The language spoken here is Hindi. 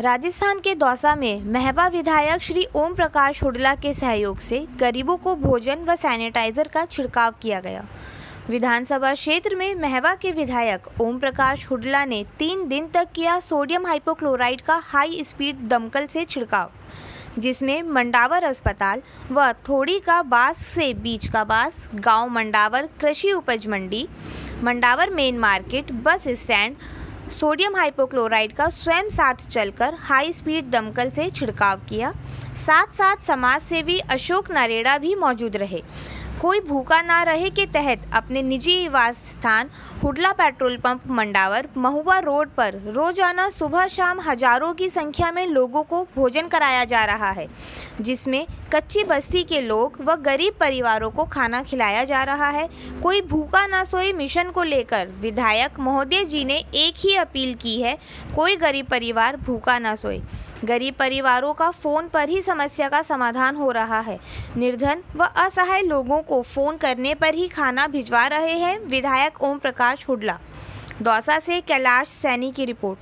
राजस्थान के दौसा में महवा विधायक श्री ओम प्रकाश हुडला के सहयोग से गरीबों को भोजन व सैनिटाइजर का छिड़काव किया गया। विधानसभा क्षेत्र में महवा के विधायक ओम प्रकाश हुडला ने तीन दिन तक किया सोडियम हाइपोक्लोराइड का हाई स्पीड दमकल से छिड़काव, जिसमें मंडावर अस्पताल व थोड़ी का बास से बीच का बास, गाँव मंडावर कृषि उपज मंडी, Mandawar main market, bus stand sodium hypochlorite का स्वयं साथ चलकर हाई स्पीड दमकल से छिड़काव किया। साथ साथ समाज सेवी अशोक नरेड़ा भी मौजूद रहे। कोई भूखा ना रहे के तहत अपने निजी निवास स्थान Hudla petrol pump Mandawar Mahua road पर रोज़ाना सुबह शाम हज़ारों की संख्या में लोगों को भोजन कराया जा रहा है। जिसमें कच्ची बस्ती के लोग व गरीब परिवारों को खाना खिलाया जा रहा है। कोई भूखा ना सोए मिशन को लेकर विधायक महोदय जी ने एक ही अपील की है, कोई गरीब परिवार भूखा ना सोए। गरीब परिवारों का फ़ोन पर ही समस्या का समाधान हो रहा है। निर्धन व असहाय लोगों को फ़ोन करने पर ही खाना भिजवा रहे हैं, विधायक ओम प्रकाश हुडला। दौसा से कैलाश सैनी की रिपोर्ट।